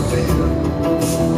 isso.